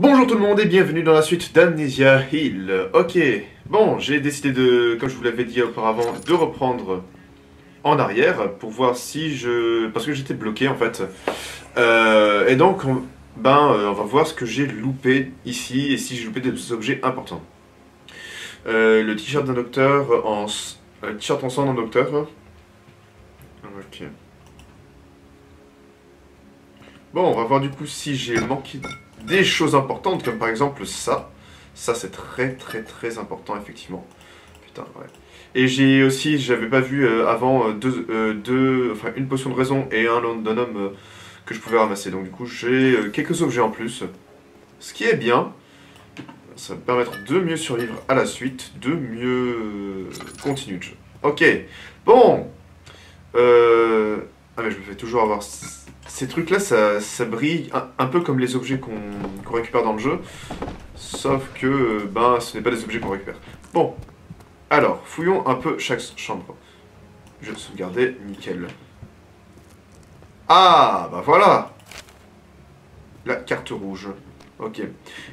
Bonjour tout le monde et bienvenue dans la suite d'Amnesia Hill. Ok, bon, j'ai décidé de, comme je vous l'avais dit auparavant, de reprendre en arrière pour voir si je... parce que j'étais bloqué en fait. Euh, et donc, on... ben, euh, on va voir ce que j'ai loupé ici et si j'ai loupé des objets importants. Euh, le t-shirt d'un docteur en... T-shirt en sang d'un docteur. Ok. Bon, on va voir du coup si j'ai manqué des choses importantes, comme par exemple ça. Ça, c'est très très très important, effectivement. Putain, ouais. Et j'ai aussi, j'avais pas vu euh, avant, euh, deux, euh, deux, enfin, une potion de raison et un Londonum euh, que je pouvais ramasser. Donc du coup, j'ai quelques objets en plus. Ce qui est bien. Ça va me permettre de mieux survivre à la suite, de mieux continuer le jeu. Ok, bon. Ah mais je me fais toujours avoir... Ces trucs-là, ça, ça brille un, peu comme les objets qu'on qu'on récupère dans le jeu. Sauf que, euh, ben, ce n'est pas des objets qu'on récupère. Bon. Alors, fouillons un peu chaque chambre. Je vais sauvegarder, nickel. Ah, bah voilà La carte rouge. Ok.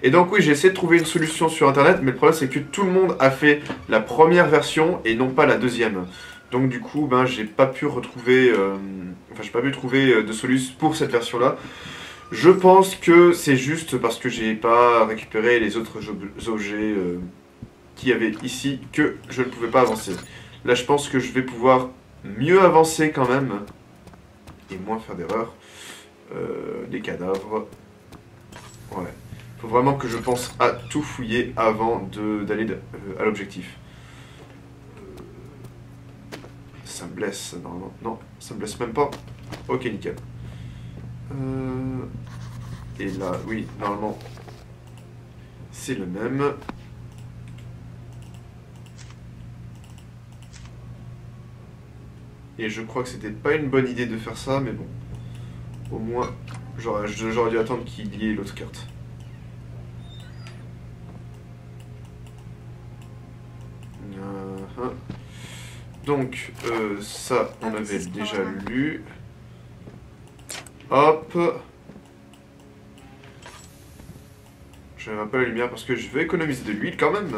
Et donc oui, j'ai essayé de trouver une solution sur internet, mais le problème c'est que tout le monde a fait la première version et non pas la deuxième. Donc du coup, ben j'ai pas pu retrouver, euh, enfin pas pu trouver euh, de solution pour cette version-là. Je pense que c'est juste parce que j'ai pas récupéré les autres objets euh, qu'il y avait ici que je ne pouvais pas avancer. Là, je pense que je vais pouvoir mieux avancer quand même et moins faire d'erreurs. Euh, les cadavres. Ouais. Faut vraiment que je pense à tout fouiller avant d'aller à l'objectif. Euh, Ça me blesse, normalement. Non, ça me blesse même pas. Ok, nickel. Euh, Et là, oui, normalement, c'est le même. Et je crois que c'était pas une bonne idée de faire ça, mais bon. Au moins, j'aurais j'aurais dû attendre qu'il y ait l'autre carte. Donc, euh, ça, on avait déjà lu. Hop. Je mets un peu la lumière parce que je vais économiser de l'huile quand même.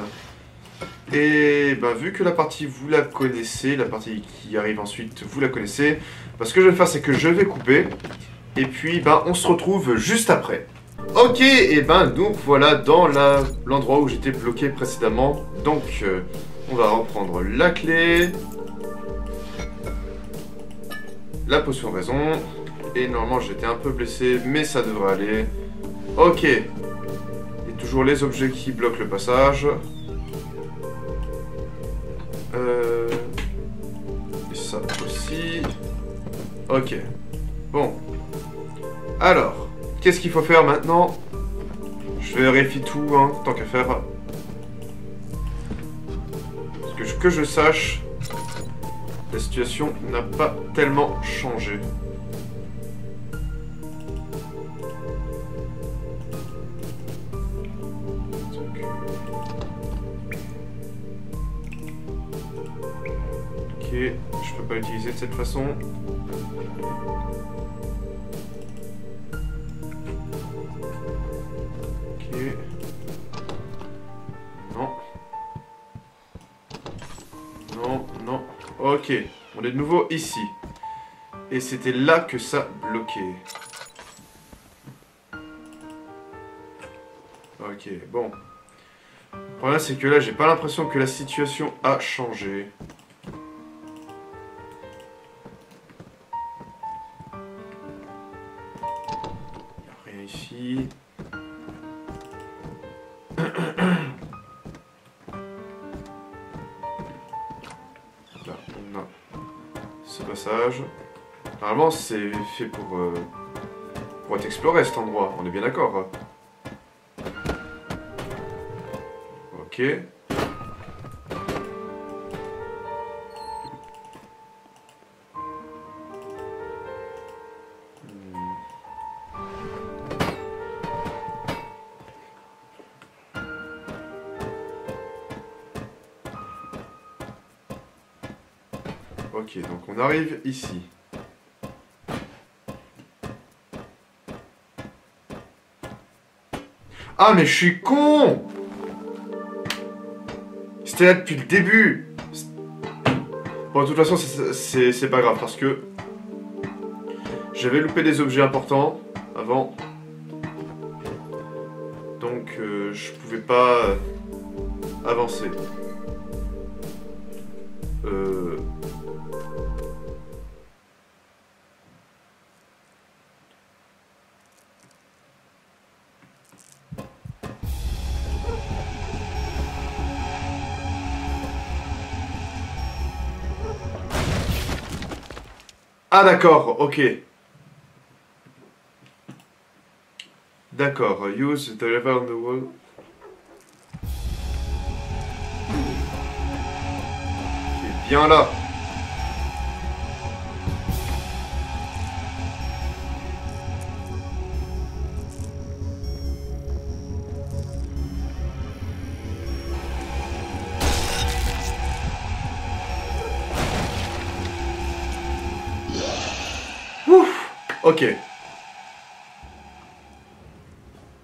Et ben, vu que la partie vous la connaissez, la partie qui arrive ensuite vous la connaissez, ben, ce que je vais faire c'est que je vais couper. Et puis ben, on se retrouve juste après. Ok, et ben donc voilà dans l'endroit où j'étais bloqué précédemment. Donc euh, on va reprendre la clé, la potion raison. Et normalement j'étais un peu blessé, mais ça devrait aller. Ok. Et toujours les objets qui bloquent le passage. Euh... Et ça aussi. Ok. Bon. Alors, qu'est-ce qu'il faut faire maintenant? Je vérifie tout, hein, tant qu'à faire. Parce que je- que je sache, la situation n'a pas tellement changé. Ok, je peux pas l'utiliser de cette façon. Ok, on est de nouveau ici. Et c'était là que ça bloquait. Ok, bon. Le problème c'est que là j'ai pas l'impression que la situation a changé. C'est fait pour, euh, pour être exploré cet endroit, on est bien d'accord. Ok. Ok, donc on arrive ici. Ah, mais je suis con C'était là depuis le début Bon, de toute façon, c'est pas grave, parce que... J'avais loupé des objets importants avant. Donc, euh, je pouvais pas euh, avancer. Ah d'accord, ok. D'accord, use the lever on the wall. Ok, bien là. Ok.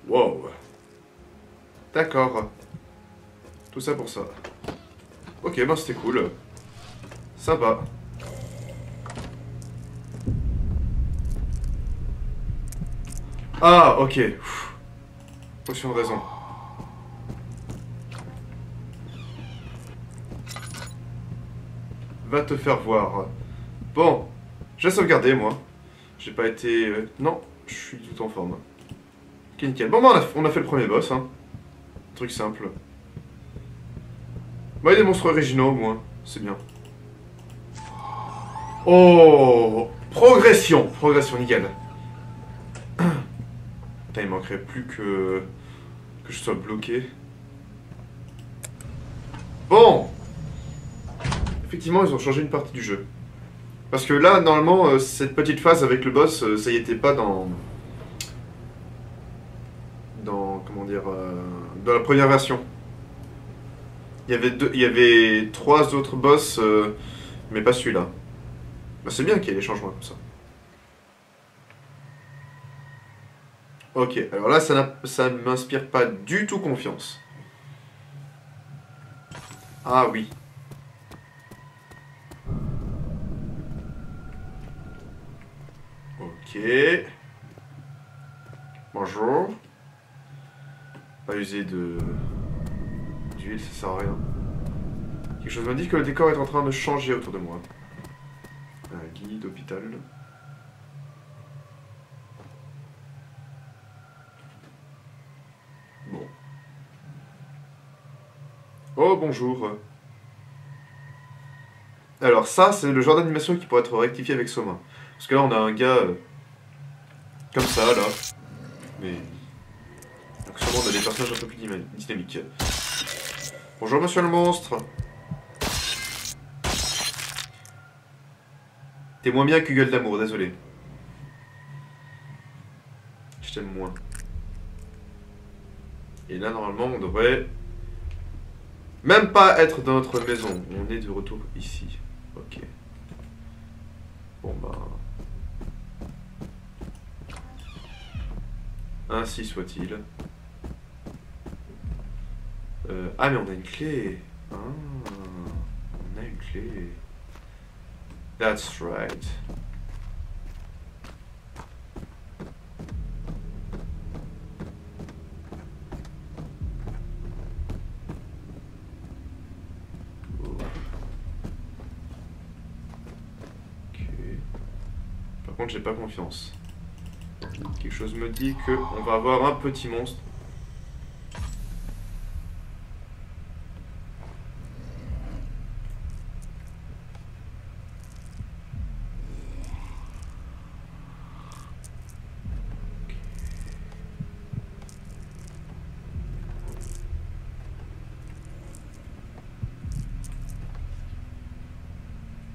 Wow. D'accord. Tout ça pour ça. Ok, ben c'était cool. Sympa. Ah, ok. Potion de raison. Va te faire voir. Bon. J'ai sauvegardé, moi. J'ai pas été... euh, Non, je suis tout en forme. Ok, nickel. Bon, bah, on a, on a fait le premier boss, hein. Truc simple. Bon, il y a des monstres originaux, au moins. C'est bien. Oh Progression Progression, nickel. Putain, il manquerait plus que... Que je sois bloqué. Bon Effectivement, ils ont changé une partie du jeu. Parce que là, normalement, euh, cette petite phase avec le boss, euh, ça y était pas dans... Dans... Comment dire... euh, dans la première version. Il y avait, deux, il y avait trois autres boss, mais pas celui-là. Bah, c'est bien qu'il y ait des changements comme ça. Ok, alors là, ça ne m'inspire pas du tout confiance. Ah oui. Bonjour. Pas user de d'huile, ça sert à rien. Quelque chose dit que le décor est en train de changer autour de moi. Un guide, hôpital. Bon. Oh, bonjour. Alors ça, c'est le genre d'animation qui pourrait être rectifié avec Soma. Parce que là, on a un gars euh, comme ça, là. Mais... Donc sûrement, des personnages un peu plus dynamiques. Bonjour, monsieur le monstre. T'es moins bien que Gueule d'amour, désolé. Je t'aime moins. Et là, normalement, on devrait... Même pas être dans notre maison. On est de retour ici. Ok. Bon, bah... Ainsi soit-il. Euh, ah, mais on a une clé. Ah, on a une clé. That's right. Ok. Par contre, j'ai pas confiance. Quelque chose me dit que on va avoir un petit monstre.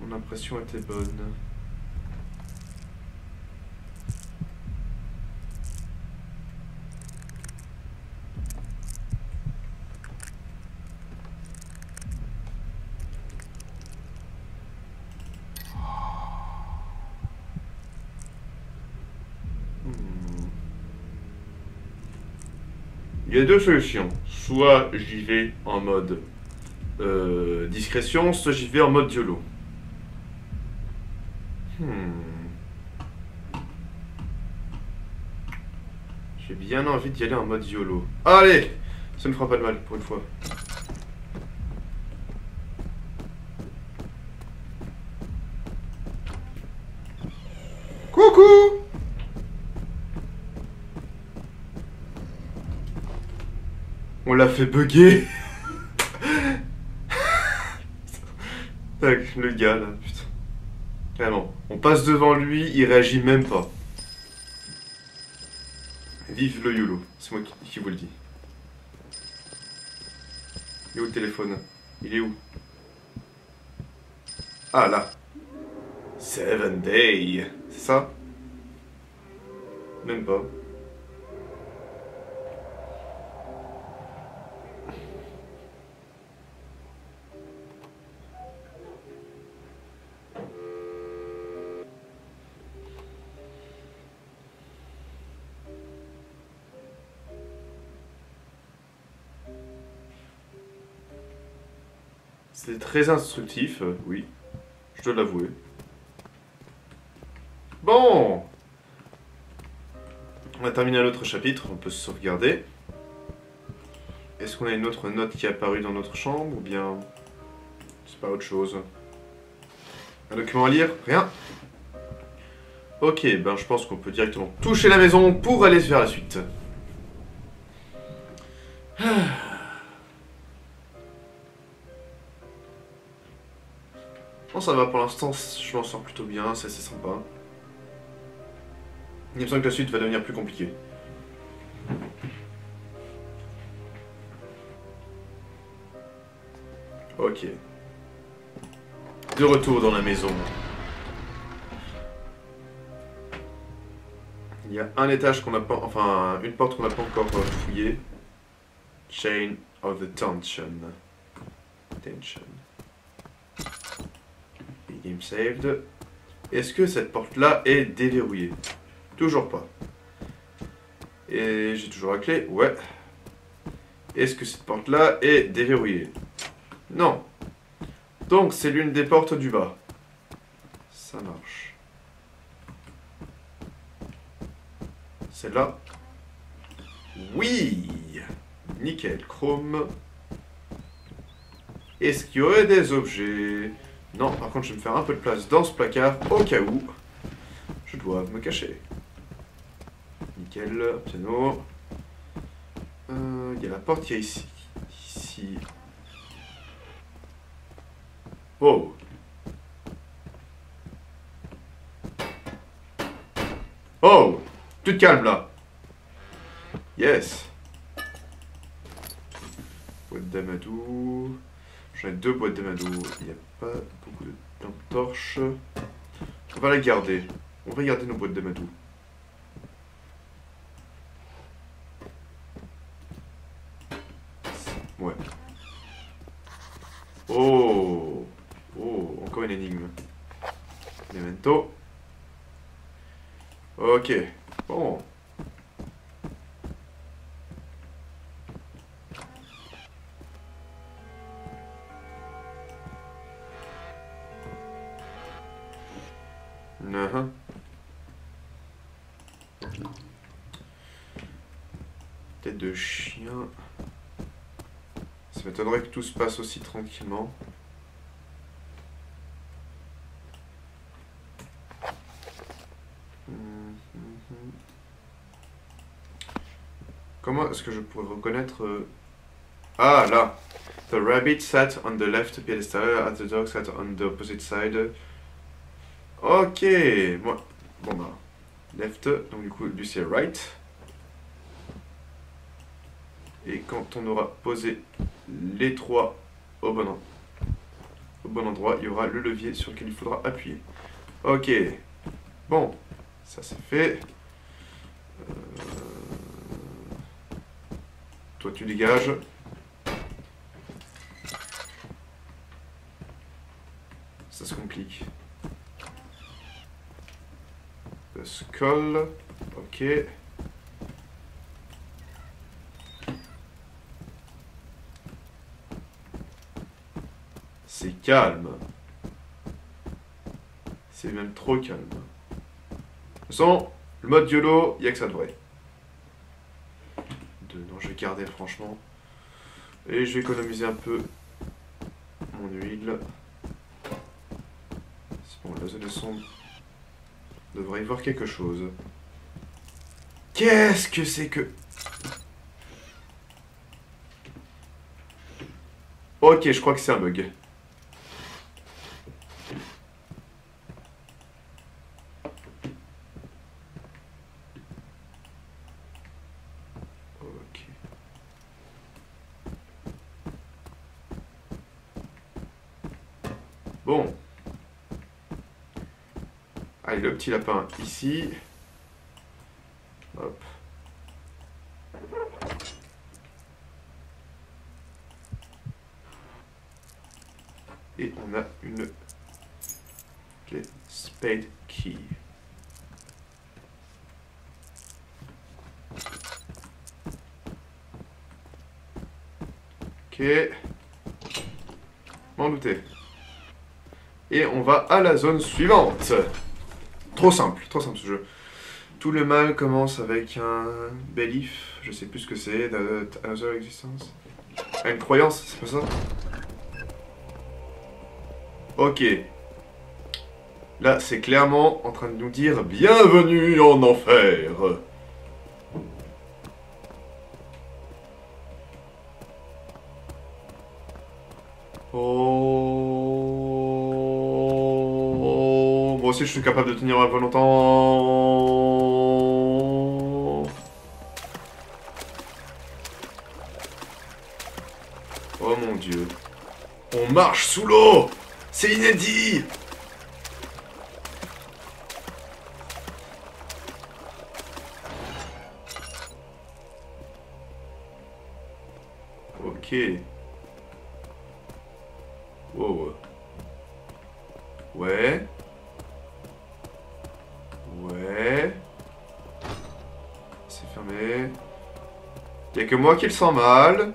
Mon impression était bonne. Hmm. A deux solutions. Soit j'y vais en mode euh, discrétion, soit j'y vais en mode YOLO. Hmm. J'ai bien envie d'y aller en mode YOLO. Allez Ça ne fera pas de mal pour une fois. On l'a fait bugger Le gars là, putain. Vraiment. On passe devant lui, il réagit même pas. Vive le YOLO, c'est moi qui, vous le dis. Il est où le téléphone? Il est où? Ah là Seven Day C'est ça? Même pas. C'est très instructif, euh, oui. Je dois l'avouer. Bon On a terminé un autre chapitre, on peut se sauvegarder. Est-ce qu'on a une autre note qui est apparue dans notre chambre, ou bien... C'est pas autre chose? Un document à lire? Rien Ok, ben je pense qu'on peut directement toucher la maison pour aller vers la suite. Ça va pour l'instant, je m'en sors plutôt bien, c'est assez sympa. Il me semble que la suite va devenir plus compliquée. Ok. De retour dans la maison. Il y a un étage qu'on n'a pas... Enfin, une porte qu'on n'a pas encore fouillée. Chain of the Tension. Tension. Saved. Est-ce que cette porte-là est déverrouillée? Toujours pas. Et j'ai toujours la clé? Ouais. Est-ce que cette porte-là est déverrouillée? Non. Donc c'est l'une des portes du bas. Ça marche. Celle-là? Oui Nickel, chrome. Est-ce qu'il y aurait des objets? Non, par contre, je vais me faire un peu de place dans ce placard, au cas où je dois me cacher. Nickel, piano. Euh, il y a la porte qui est ici. Ici. Oh Oh Tu te calmes là Yes Boîte d'amadou. J'en ai deux boîtes d'amadou. Il n'y a pas beaucoup de torches. On va la garder. On va garder nos boîtes de. Ouais. Oh Oh, encore une énigme. Memento. Ok. Se passe aussi tranquillement. Comment est-ce que je pourrais reconnaître... Euh, ah, là The rabbit sat on the left pedestal, as the dog sat on the opposite side. Ok, bon, bon bah, left, donc du coup, lui c'est right. Et quand on aura posé les trois au bon, au bon endroit, il y aura le levier sur lequel il faudra appuyer. Ok. Bon, ça c'est fait. Euh, toi tu dégages. Ça se complique. Le skull. Ok. C'est calme. C'est même trop calme. De toute façon, le mode YOLO, il n'y a que ça de vrai. Non, je vais garder franchement. Et je vais économiser un peu mon huile. C'est bon, la zone son devrait y voir quelque chose. Qu'est-ce que c'est que... Ok, je crois que c'est un bug. Ok. Bon. Allez, le petit lapin ici. Hop. Et on a une clé spade key. Ok. M'en douter. Et on va à la zone suivante. Trop simple, trop simple ce jeu. Tout le mal commence avec un belief, je sais plus ce que c'est, another existence. Ah, une croyance, c'est pas ça? Ok. Là, c'est clairement en train de nous dire Bienvenue en enfer je suis capable de tenir un peu longtemps. Oh mon dieu. On marche sous l'eau C'est inédit Y'a que moi qui le sens mal.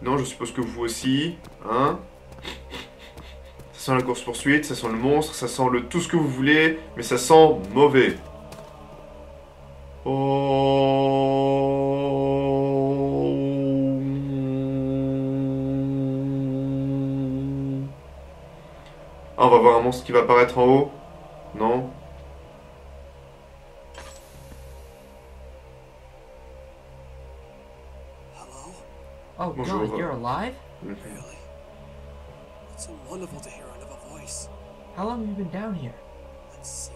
Non, je suppose que vous aussi. Hein Ça sent la course-poursuite, ça sent le monstre, ça sent le tout ce que vous voulez, mais ça sent mauvais. Oh. Ah, on va voir un monstre qui va apparaître en haut. Non How long have you been down here? Let's see.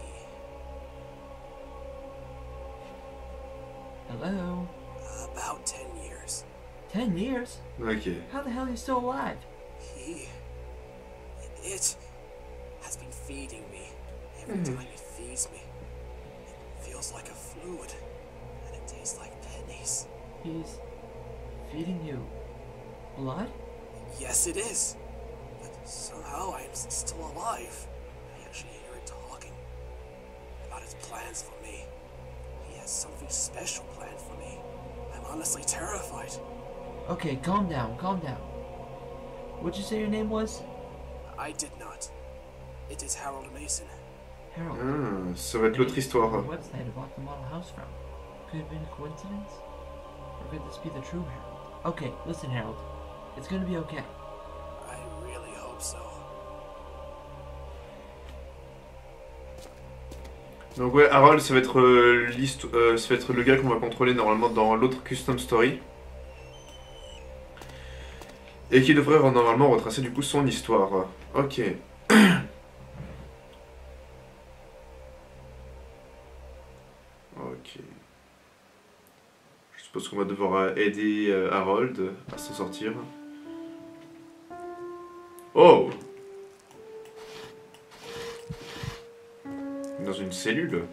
Hello? About ten years. Ten years? Ok. How the hell are you still alive? He. It has been feeding me. Every hmm. time it feeds me, it feels like a fluid. And it tastes like pennies. He's feeding you blood? Yes, it is. But somehow I am still alive. Plans for me. He has something special planned for me. I'm honestly terrified. Okay, calm down, calm down. What'd you say your name was? I did not. It is Harold Mason. Harold. Ah, ça va être l'autre histoire. What website I bought the model house from? Could it have been a coincidence? Or could this be the true Harold? Okay, listen, Harold. It's gonna be okay. I really hope so. Donc ouais, Harold, ça va être euh, euh, ça va être le gars qu'on va contrôler normalement dans l'autre custom story. Et qui devrait normalement retracer du coup son histoire. Ok. ok. Je suppose qu'on va devoir euh, aider Harold à s'en sortir. Oh une cellule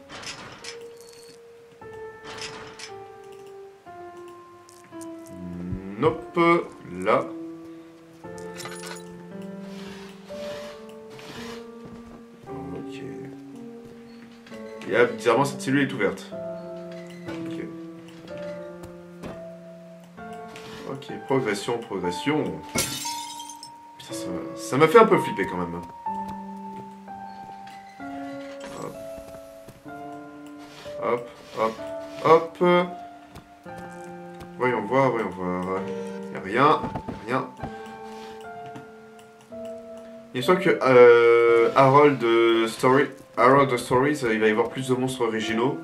Nope, là. Ok. Et là, bizarrement, cette cellule est ouverte. Ok. Ok, progression, progression. Ça- ça m'a fait un peu flipper quand même. Hop. Voyons voir, voyons voir. Y a rien, rien. Il me semble que euh, Harold euh, Story, Harold the Stories, euh, il va y avoir plus de monstres originaux.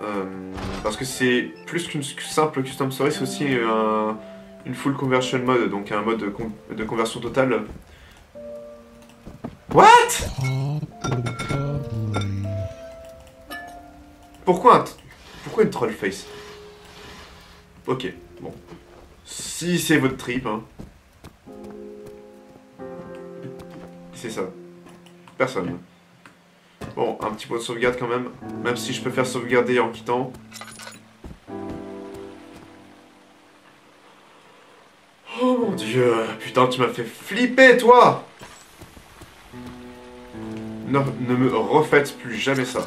Euh, parce que c'est plus qu'une simple custom story, c'est aussi un, une full conversion mode, donc un mode de, de conversion totale. What? Pourquoi un Pourquoi une troll face Ok, bon. Si c'est votre trip, hein. C'est ça. Personne. Bon, un petit point de sauvegarde quand même. Même si je peux faire sauvegarder en quittant. Oh mon dieu, putain, tu m'as fait flipper, toi ne, ne me refaites plus jamais ça.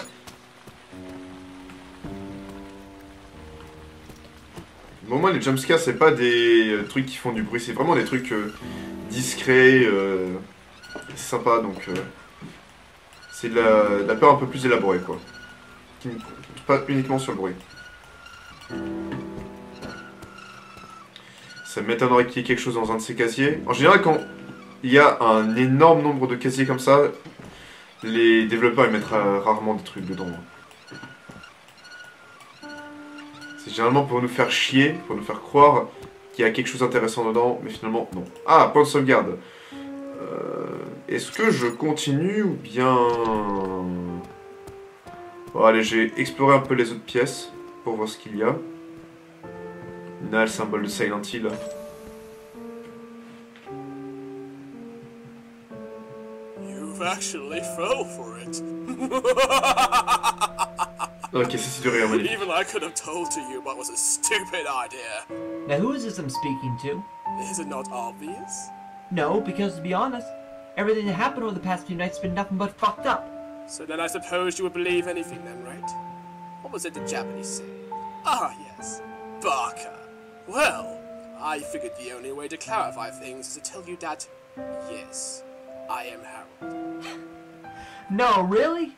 Bon, moi, les jumpscares, c'est pas des euh, trucs qui font du bruit, c'est vraiment des trucs euh, discrets, euh, c'est sympa, donc... c'est de la, peur un peu plus élaborée, quoi. Qui ne pas uniquement sur le bruit. Ça m'étonnerait qu'il y ait quelque chose dans un de ces casiers. En général, quand il y a un énorme nombre de casiers comme ça, les développeurs ils mettent ra- rarement des trucs dedans. C'est généralement pour nous faire chier, pour nous faire croire qu'il y a quelque chose d'intéressant dedans, mais finalement non. Ah, point de sauvegarde. Euh, Est-ce que je continue ou bien... Bon allez, j'ai exploré un peu les autres pièces pour voir ce qu'il y a. Là, le symbole de Silent Hill. You've actually fell for it. Ok, ça c'est du rire, magnifique. Even I could have told to you what was a stupid idea. Now, who is this I'm speaking to? Is it not obvious? No, because to be honest, everything that happened over the past few nights has been nothing but fucked up. So then I suppose you would believe anything then, right? What was it the Japanese say? Ah, yes. Barker. Well, I figured the only way to clarify things is to tell you that, yes, I am Harold. No, really?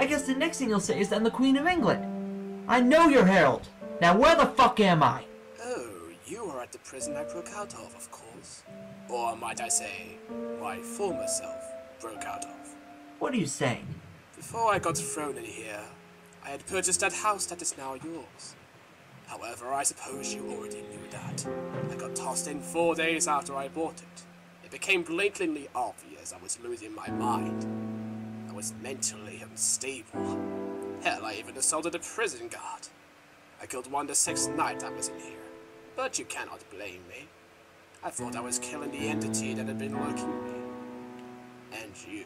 I guess the next thing you'll say is that I'm the Queen of England. I know you're Harold. Now, where the fuck am I? Oh, you are at the prison I broke out of, of course. Or might I say, my former self broke out of. What are you saying? Before I got thrown in here, I had purchased that house that is now yours. However, I suppose you already knew that. I got tossed in four days after I bought it. It became blatantly obvious I was losing my mind. Was mentally unstable. Hell, I even assaulted a prison guard. I killed one the sixth night I was in here. But you cannot blame me. I thought I was killing the entity that had been lurking me. And you.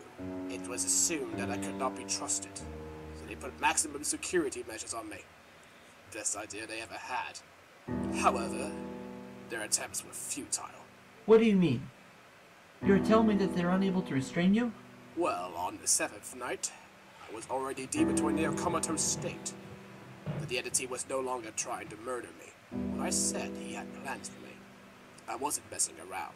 It was assumed that I could not be trusted, so they put maximum security measures on me. Best idea they ever had. However, their attempts were futile. What do you mean? You're telling me that they're unable to restrain you? Well, on the seventh night, I was already deep into a near comatose state. But the entity was no longer trying to murder me. When I said he had plans for me, I wasn't messing around.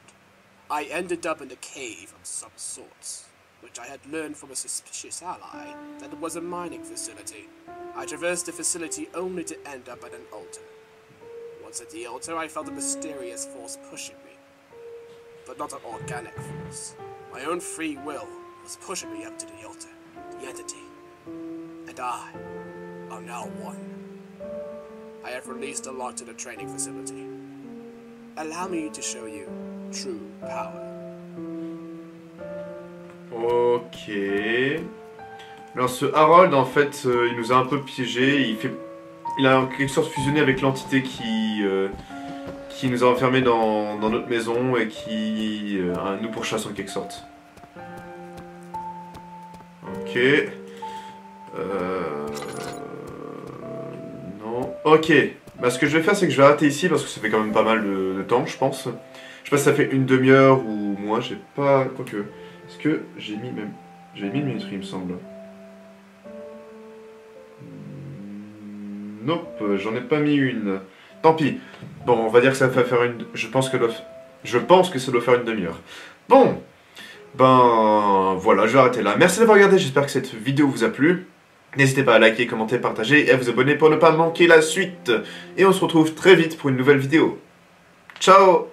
I ended up in a cave of some sorts, which I had learned from a suspicious ally that it was a mining facility. I traversed the facility only to end up at an altar. Once at the altar, I felt a mysterious force pushing me. But not an organic force. My own free will was pushing me up to the altar, the entity. And I are now one. I have released a lock to the training facility. Allow me to show you true power. Ok. Alors ce Harold, en fait, euh, il nous a un peu piégé. Il fait, il a en quelque sorte fusionné avec l'entité qui, euh, qui nous a enfermés dans, dans notre maison et qui euh, nous pourchasse en quelque sorte. Euh... Non. Ok. Bah, ce que je vais faire, c'est que je vais arrêter ici parce que ça fait quand même pas mal de, temps, je pense. Je sais pas si ça fait une demi-heure ou moins, j'ai pas. Quoique. Est-ce que j'ai mis même. J'ai mis une minuterie, il me semble. Hmm, Nope, j'en ai pas mis une. Tant pis. Bon, on va dire que ça va faire une. Je pense que Je pense que ça doit faire une demi-heure. Bon, ben voilà, je vais arrêter là. Merci d'avoir regardé, j'espère que cette vidéo vous a plu. N'hésitez pas à liker, commenter, partager et à vous abonner pour ne pas manquer la suite. Et on se retrouve très vite pour une nouvelle vidéo. Ciao